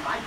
on my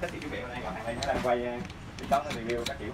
thích thì chú vị hôm nay gọi hàng đây nó đang quay cái có review các kiểu